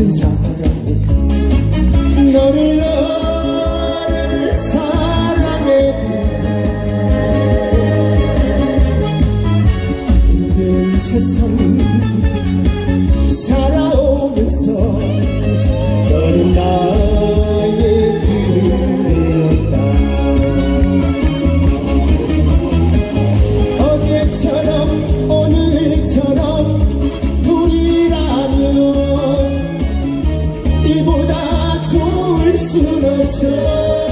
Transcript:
같은 사람 너를 우리보다 좋을 순 없어.